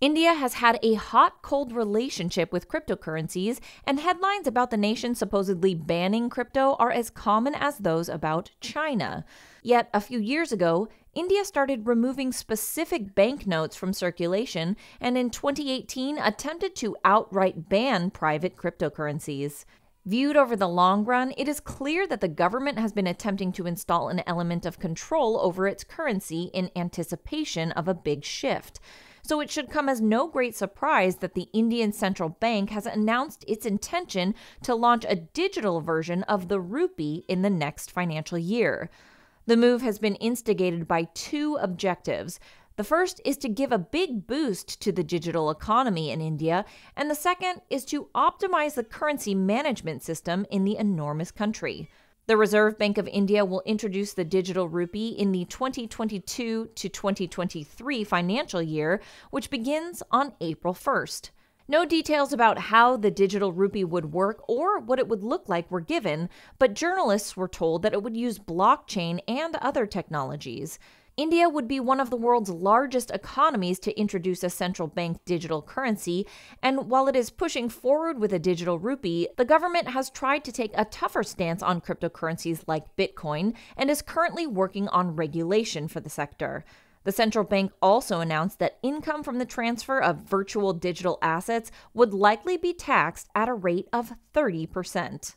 India has had a hot cold relationship with cryptocurrencies, and headlines about the nation supposedly banning crypto are as common as those about China. Yet, a few years ago, India started removing specific banknotes from circulation and in 2018 attempted to outright ban private cryptocurrencies. Viewed over the long run, it is clear that the government has been attempting to install an element of control over its currency in anticipation of a big shift. So it should come as no great surprise that the Indian Central Bank has announced its intention to launch a digital version of the rupee in the next financial year. The move has been instigated by two objectives the first is to give a big boost to the digital economy in India, and the second is to optimize the currency management system in the enormous country. The Reserve Bank of India will introduce the digital rupee in the 2022 to 2023 financial year, which begins on April 1st. No details about how the digital rupee would work or what it would look like were given, but journalists were told that it would use blockchain and other technologies. India would be one of the world's largest economies to introduce a central bank digital currency, and while it is pushing forward with a digital rupee, the government has tried to take a tougher stance on cryptocurrencies like Bitcoin and is currently working on regulation for the sector. The central bank also announced that income from the transfer of virtual digital assets would likely be taxed at a rate of 30%.